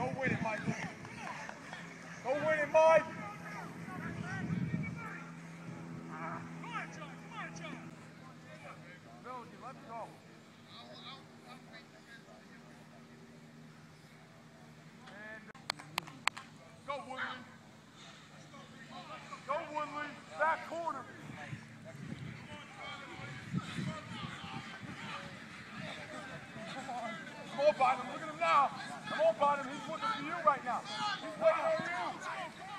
Go win it, Michael. Go win it, Mike. Ability, let's go. And go Woodley. Go Woodley. Back corner. Come on, Bynum. Look at him now. Come on, Bynum. He's looking for you right now. He's waiting on you.